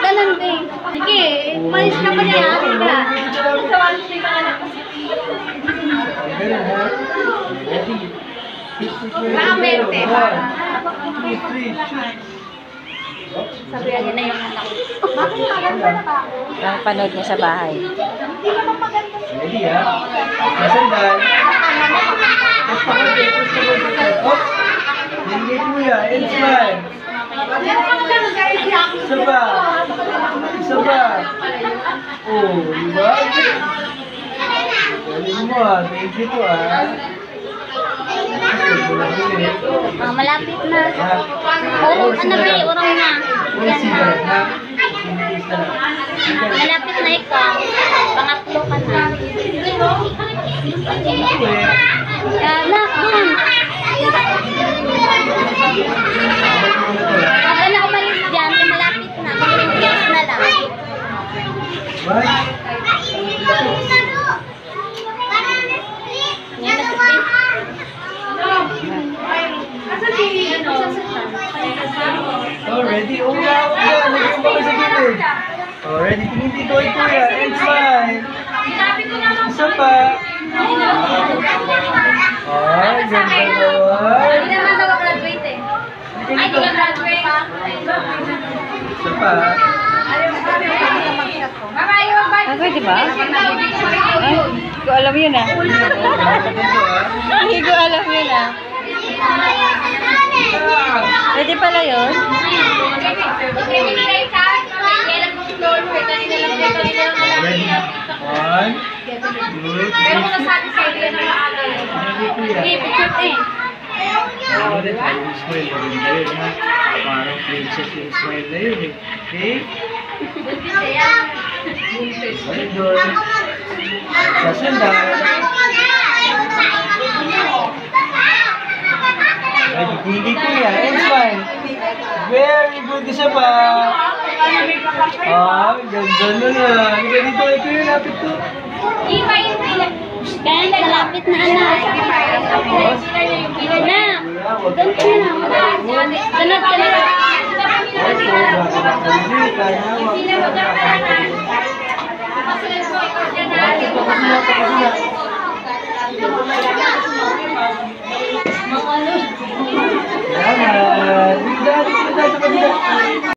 dalan din. Sige, malis ka pa niya. Halika. Ganun ha. Ready. Baka meron eh. One, two, three, shoot. Sabihan niya na yung anak. Ang panood niya sa bahay. Ready ha. Nasandal. Push pa konti, push pa konti. Oops. Hindi kuya, and smile. Isa pa. Isa pa. Oh, di ba? Galing mo ah. Thank you to ah. Ah, malapit na. Urong ka na, Bi. Urong na. Yan na. Malapit na ikaw. Pangatlo ka na. Uy. Ah, na, doon. Huwag ka na umalis dyan. kung Malapit na. Pag-release na lang. What? Yan na si Oh, ready? Oh, yeah, oh, yeah. Naging ba sa gilid? Oh, ready? Tingin dito ay kuya. And smile. Isa pa. Oh, ganda naman. naman daw graduate eh. Tingin dito. graduate. Isa pa. Ako, di ba? Ay, hindi ko alam yun ah. Ah. Hindi ko alam yun ah. Pwede pala yun? Ready? One, two, Pero kung three. nasabi sa iyo yan ang maaga. Sige, picture eh. Oh, ulit. Yung smile. Maganda yun, ha? Parang princess yung smile na yun, eh. Okay? Balik doon. Sasandal. Ready, tingin kuya. And smile. Very good. Isa pa. Ah, ganda na na. Hindi dito. Ito yung lapit ko. Kaya malapit na anak. Boss. Na. Doon ka na. Sunod ka na.